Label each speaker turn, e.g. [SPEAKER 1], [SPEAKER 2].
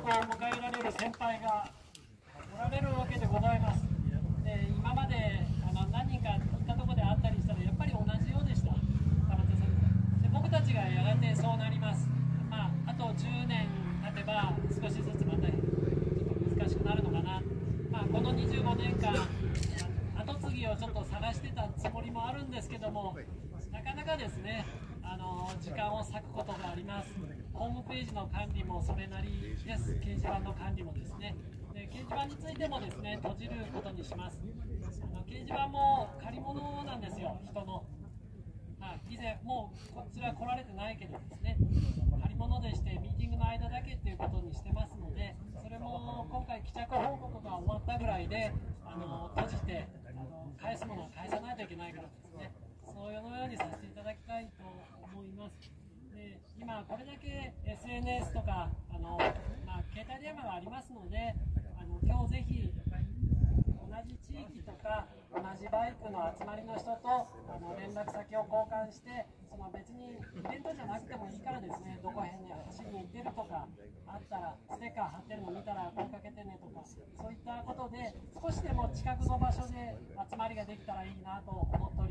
[SPEAKER 1] 迎えられる先輩がおられるわけでございます。で今まであの何人か行ったところであったりしたらやっぱり同じようでした。で僕たちがやがてそうなります。まああと10年経てば少しずつまたちょっと難しくなるのかな。まあこの25年間後継ぎをちょっと探してたつもりもあるんですけどもなかなかですねあの時間を割くことがあります。ホームページの管理もそれなりです。掲示板の管理もですね。で掲示板についてもですね閉じることにします。あの掲示板も借り物なんですよ。人の。あ、以前、もうこちら来られてないけどですね、借り物でしてミーティングの間だけっていうことにしてますので、それも今回、帰着報告が終わったぐらいで、あの閉じてあの、返すものは返さないといけないからですね、そういうのようにさせていただきたいと思います。で今、これだけ SNS とか、あのまあ、携帯電話がありますので、あの今日ぜひ同じ地域とか同じバイクの集まりの人とあの連絡先を交換してその別にイベントじゃなくてもいいからですねどこへんに走りに行ってるとかあったらステッカー貼ってるの見たら声かけてねとかそういったことで少しでも近くの場所で集まりができたらいいなと思っております